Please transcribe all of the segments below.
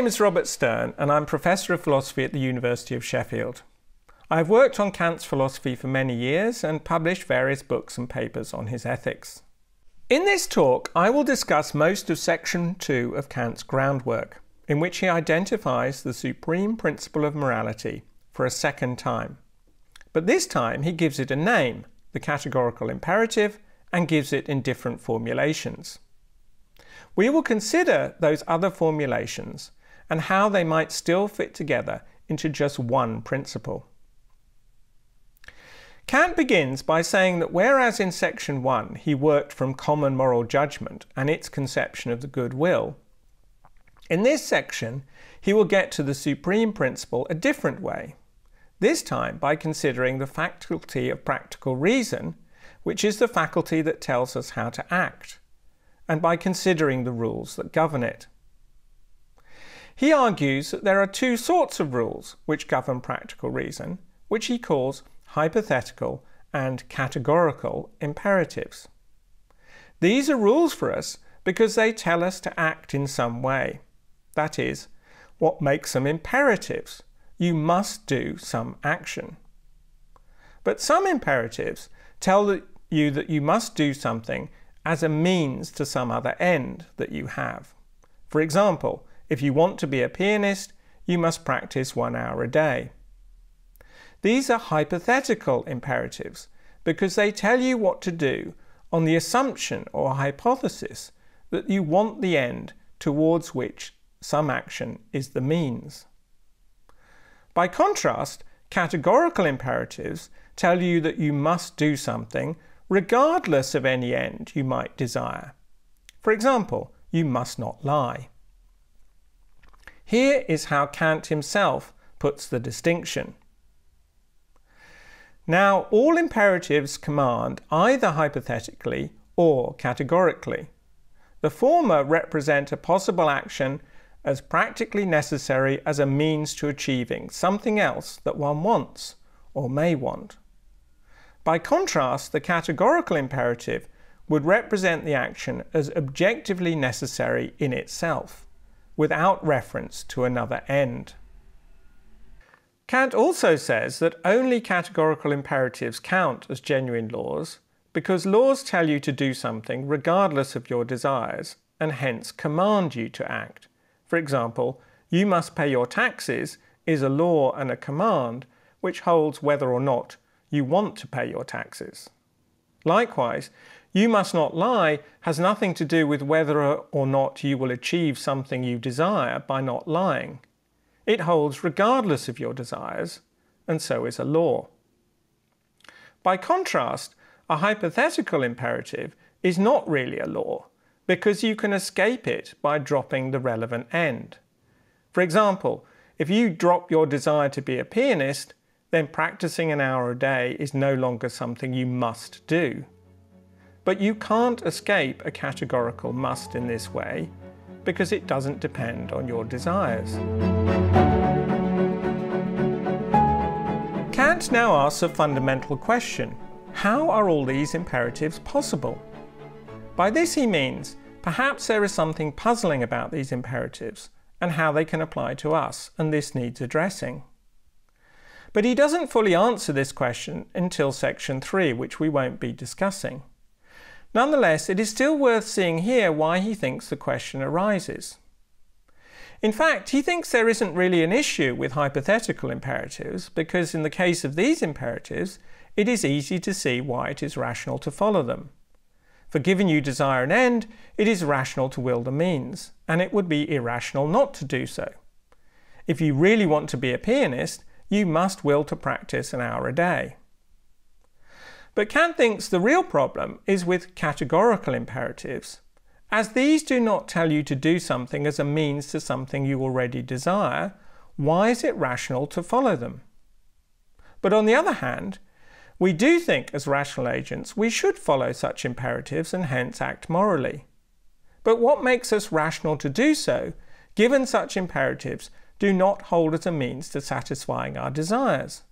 Name is Robert Stern and I'm Professor of Philosophy at the University of Sheffield. I've worked on Kant's philosophy for many years and published various books and papers on his ethics. In this talk, I will discuss most of section 2 of Kant's groundwork, in which he identifies the supreme principle of morality for a second time. But this time he gives it a name, the categorical imperative, and gives it in different formulations. We will consider those other formulations and how they might still fit together into just one principle. Kant begins by saying that whereas in section 1 he worked from common moral judgment and its conception of the good will, in this section he will get to the supreme principle a different way, this time by considering the faculty of practical reason, which is the faculty that tells us how to act, and by considering the rules that govern it. He argues that there are two sorts of rules which govern practical reason, which he calls hypothetical, and categorical imperatives. These are rules for us because they tell us to act in some way. That is, what makes them imperatives? You must do some action. But some imperatives tell you that you must do something as a means to some other end that you have. For example, if you want to be a pianist, you must practice one hour a day. These are hypothetical imperatives because they tell you what to do on the assumption or hypothesis that you want the end towards which some action is the means. By contrast, categorical imperatives tell you that you must do something regardless of any end you might desire. For example, you must not lie. Here is how Kant himself puts the distinction. Now, all imperatives command either hypothetically or categorically. The former represent a possible action as practically necessary as a means to achieving something else that one wants or may want. By contrast, the categorical imperative would represent the action as objectively necessary in itself, without reference to another end. Kant also says that only categorical imperatives count as genuine laws because laws tell you to do something regardless of your desires and hence command you to act. For example, you must pay your taxes is a law and a command which holds whether or not you want to pay your taxes. Likewise, you must not lie has nothing to do with whether or not you will achieve something you desire by not lying. It holds regardless of your desires, and so is a law. By contrast, a hypothetical imperative is not really a law, because you can escape it by dropping the relevant end. For example, if you drop your desire to be a pianist, then practicing an hour a day is no longer something you must do. But you can't escape a categorical must in this way, because it doesn't depend on your desires. Kant now asks a fundamental question. How are all these imperatives possible? By this he means, perhaps there is something puzzling about these imperatives and how they can apply to us, and this needs addressing. But he doesn't fully answer this question until section 3, which we won't be discussing. Nonetheless, it is still worth seeing here why he thinks the question arises. In fact, he thinks there isn't really an issue with hypothetical imperatives because in the case of these imperatives, it is easy to see why it is rational to follow them. For given you desire an end, it is rational to will the means, and it would be irrational not to do so. If you really want to be a pianist, you must will to practice an hour a day. But Kant thinks the real problem is with categorical imperatives, as these do not tell you to do something as a means to something you already desire, why is it rational to follow them? But on the other hand, we do think as rational agents we should follow such imperatives and hence act morally. But what makes us rational to do so, given such imperatives do not hold as a means to satisfying our desires?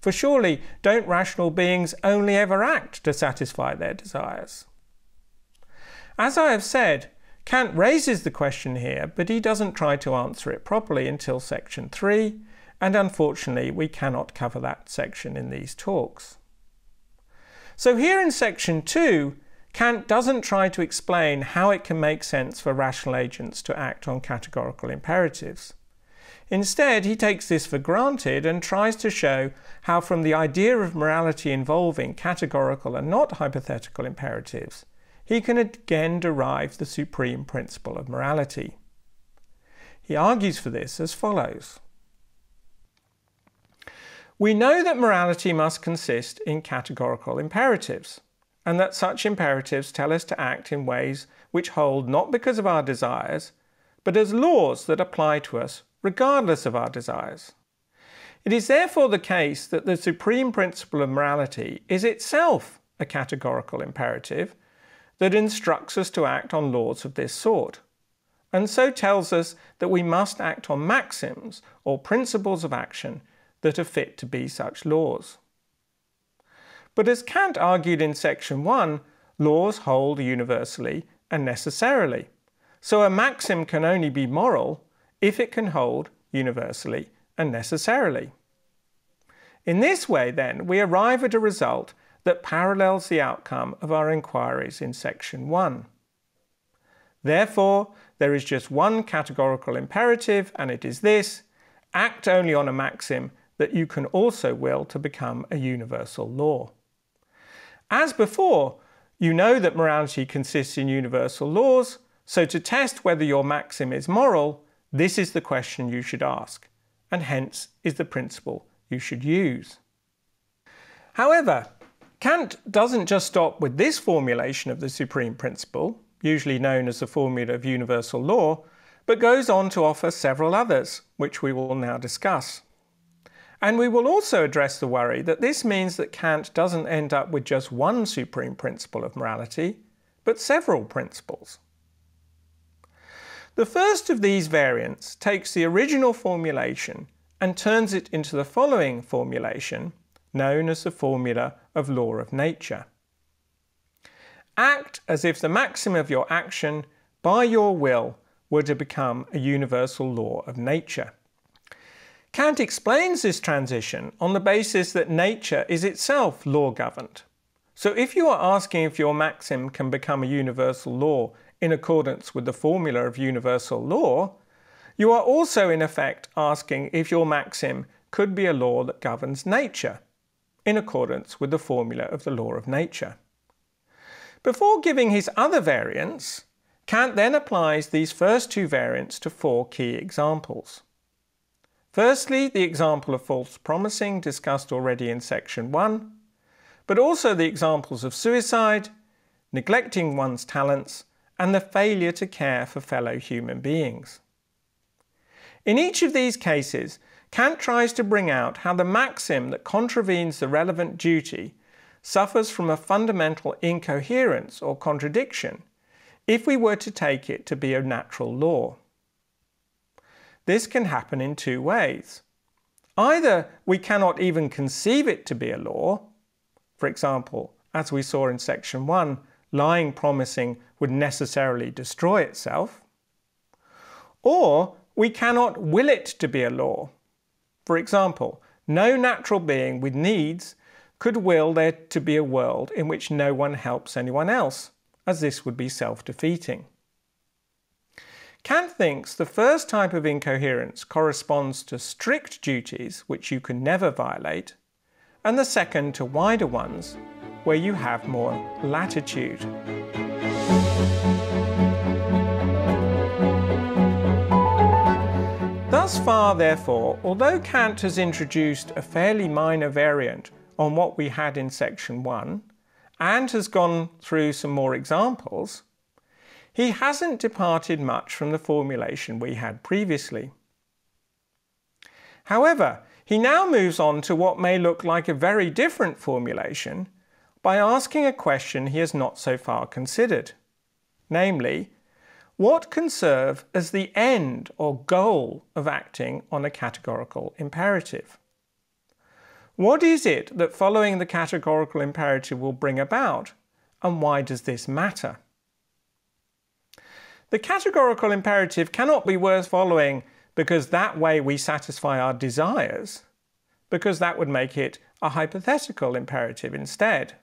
For surely don't rational beings only ever act to satisfy their desires? As I have said, Kant raises the question here, but he doesn't try to answer it properly until section 3, and unfortunately we cannot cover that section in these talks. So here in section 2, Kant doesn't try to explain how it can make sense for rational agents to act on categorical imperatives. Instead, he takes this for granted and tries to show how from the idea of morality involving categorical and not hypothetical imperatives, he can again derive the supreme principle of morality. He argues for this as follows. We know that morality must consist in categorical imperatives, and that such imperatives tell us to act in ways which hold not because of our desires, but as laws that apply to us regardless of our desires. It is therefore the case that the supreme principle of morality is itself a categorical imperative that instructs us to act on laws of this sort, and so tells us that we must act on maxims or principles of action that are fit to be such laws. But as Kant argued in section 1, laws hold universally and necessarily. So a maxim can only be moral if it can hold universally and necessarily. In this way, then, we arrive at a result that parallels the outcome of our inquiries in section 1. Therefore, there is just one categorical imperative, and it is this act only on a maxim that you can also will to become a universal law. As before, you know that morality consists in universal laws, so to test whether your maxim is moral, this is the question you should ask, and hence is the principle you should use. However, Kant doesn't just stop with this formulation of the supreme principle, usually known as the formula of universal law, but goes on to offer several others, which we will now discuss. And we will also address the worry that this means that Kant doesn't end up with just one supreme principle of morality, but several principles. The first of these variants takes the original formulation and turns it into the following formulation, known as the formula of law of nature. Act as if the maxim of your action by your will were to become a universal law of nature. Kant explains this transition on the basis that nature is itself law governed. So if you are asking if your maxim can become a universal law in accordance with the formula of universal law, you are also in effect asking if your maxim could be a law that governs nature, in accordance with the formula of the law of nature. Before giving his other variants, Kant then applies these first two variants to four key examples. Firstly, the example of false promising discussed already in section 1, but also the examples of suicide, neglecting one's talents, and the failure to care for fellow human beings. In each of these cases, Kant tries to bring out how the maxim that contravenes the relevant duty suffers from a fundamental incoherence or contradiction if we were to take it to be a natural law. This can happen in two ways. Either we cannot even conceive it to be a law, for example, as we saw in section 1, lying promising would necessarily destroy itself, or we cannot will it to be a law. For example, no natural being with needs could will there to be a world in which no one helps anyone else, as this would be self-defeating. Kant thinks the first type of incoherence corresponds to strict duties which you can never violate, and the second to wider ones where you have more latitude. Thus far, therefore, although Kant has introduced a fairly minor variant on what we had in section 1 and has gone through some more examples, he hasn't departed much from the formulation we had previously. However, he now moves on to what may look like a very different formulation by asking a question he has not so far considered. Namely, what can serve as the end or goal of acting on a categorical imperative? What is it that following the categorical imperative will bring about, and why does this matter? The categorical imperative cannot be worth following because that way we satisfy our desires, because that would make it a hypothetical imperative instead.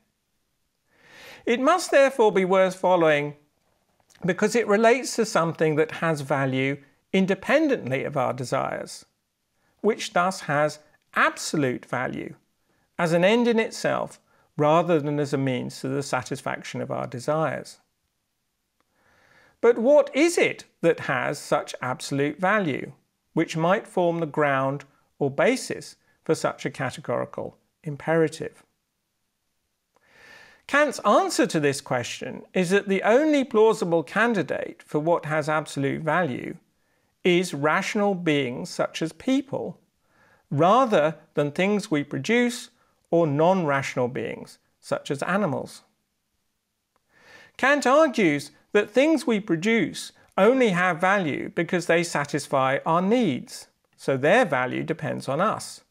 It must therefore be worth following because it relates to something that has value independently of our desires, which thus has absolute value as an end in itself rather than as a means to the satisfaction of our desires. But what is it that has such absolute value, which might form the ground or basis for such a categorical imperative? Kant's answer to this question is that the only plausible candidate for what has absolute value is rational beings such as people, rather than things we produce or non rational beings such as animals. Kant argues that things we produce only have value because they satisfy our needs, so their value depends on us.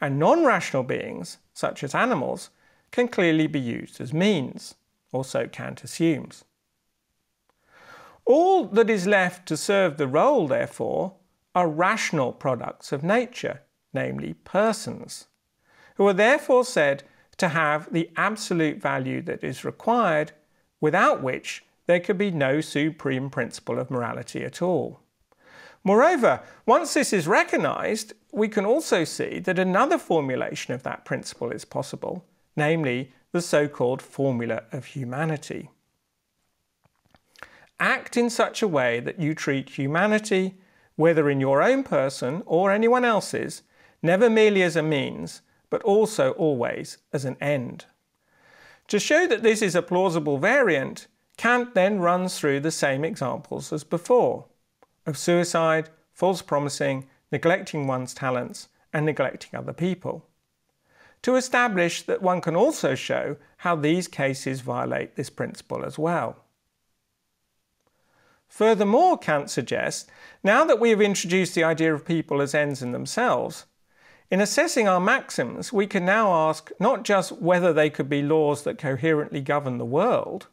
And non rational beings, such as animals, can clearly be used as means, or so Kant assumes. All that is left to serve the role, therefore, are rational products of nature, namely persons, who are therefore said to have the absolute value that is required, without which there could be no supreme principle of morality at all. Moreover, once this is recognized, we can also see that another formulation of that principle is possible, namely the so-called formula of humanity. Act in such a way that you treat humanity, whether in your own person or anyone else's, never merely as a means, but also always as an end. To show that this is a plausible variant, Kant then runs through the same examples as before of suicide, false promising, neglecting one's talents, and neglecting other people to establish that one can also show how these cases violate this principle as well. Furthermore, Kant suggests, now that we have introduced the idea of people as ends in themselves, in assessing our maxims, we can now ask not just whether they could be laws that coherently govern the world,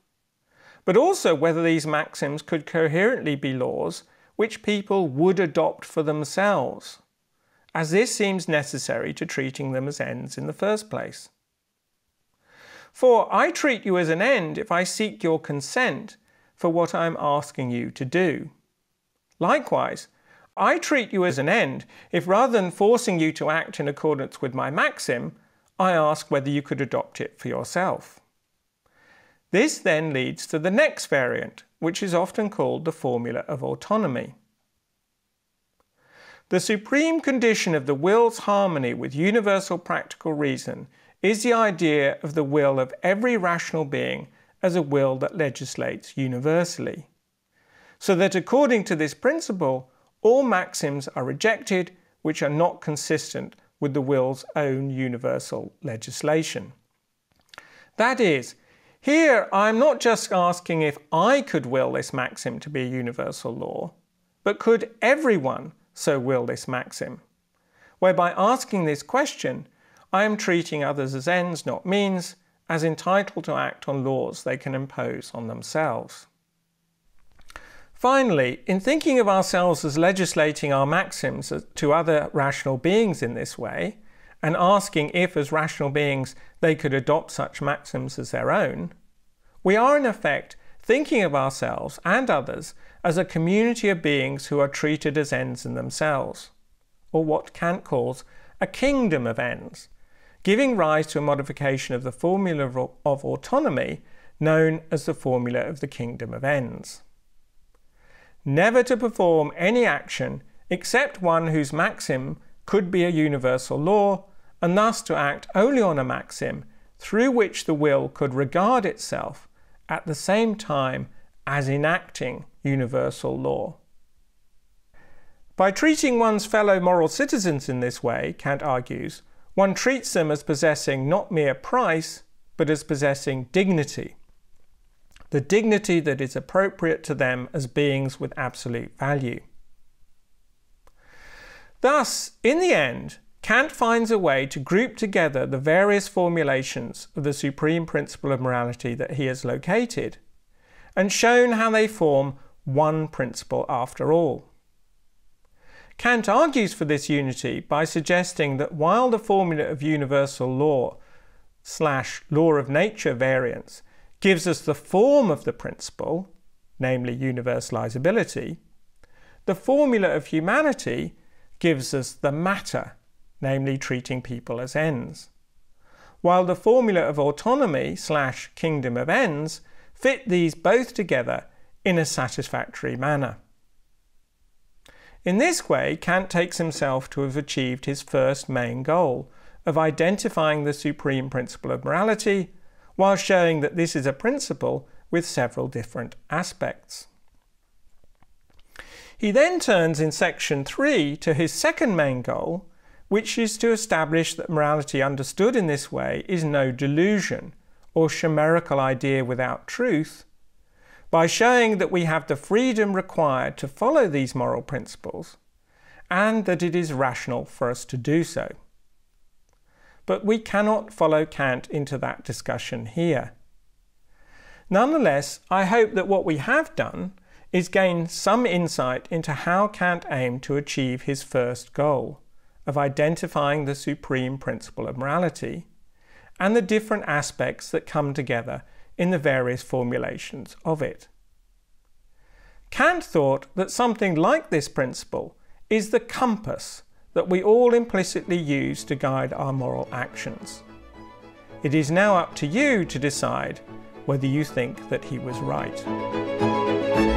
but also whether these maxims could coherently be laws which people would adopt for themselves as this seems necessary to treating them as ends in the first place. For I treat you as an end if I seek your consent for what I am asking you to do. Likewise, I treat you as an end if rather than forcing you to act in accordance with my maxim, I ask whether you could adopt it for yourself. This then leads to the next variant, which is often called the formula of autonomy. The supreme condition of the will's harmony with universal practical reason is the idea of the will of every rational being as a will that legislates universally. So that according to this principle, all maxims are rejected which are not consistent with the will's own universal legislation. That is, here I'm not just asking if I could will this maxim to be a universal law, but could everyone so will this maxim. Whereby asking this question, I am treating others as ends, not means, as entitled to act on laws they can impose on themselves. Finally, in thinking of ourselves as legislating our maxims to other rational beings in this way, and asking if, as rational beings, they could adopt such maxims as their own, we are in effect thinking of ourselves and others as a community of beings who are treated as ends in themselves, or what Kant calls a kingdom of ends, giving rise to a modification of the formula of autonomy known as the formula of the kingdom of ends. Never to perform any action except one whose maxim could be a universal law, and thus to act only on a maxim through which the will could regard itself at the same time as enacting universal law. By treating one's fellow moral citizens in this way, Kant argues, one treats them as possessing not mere price, but as possessing dignity. The dignity that is appropriate to them as beings with absolute value. Thus, in the end, Kant finds a way to group together the various formulations of the supreme principle of morality that he has located and shown how they form one principle after all. Kant argues for this unity by suggesting that while the formula of universal law slash law of nature variance gives us the form of the principle, namely universalizability, the formula of humanity gives us the matter, namely treating people as ends. While the formula of autonomy slash kingdom of ends fit these both together in a satisfactory manner. In this way, Kant takes himself to have achieved his first main goal of identifying the supreme principle of morality, while showing that this is a principle with several different aspects. He then turns in section 3 to his second main goal, which is to establish that morality understood in this way is no delusion or chimerical idea without truth, by showing that we have the freedom required to follow these moral principles and that it is rational for us to do so. But we cannot follow Kant into that discussion here. Nonetheless, I hope that what we have done is gain some insight into how Kant aimed to achieve his first goal of identifying the supreme principle of morality and the different aspects that come together in the various formulations of it. Kant thought that something like this principle is the compass that we all implicitly use to guide our moral actions. It is now up to you to decide whether you think that he was right.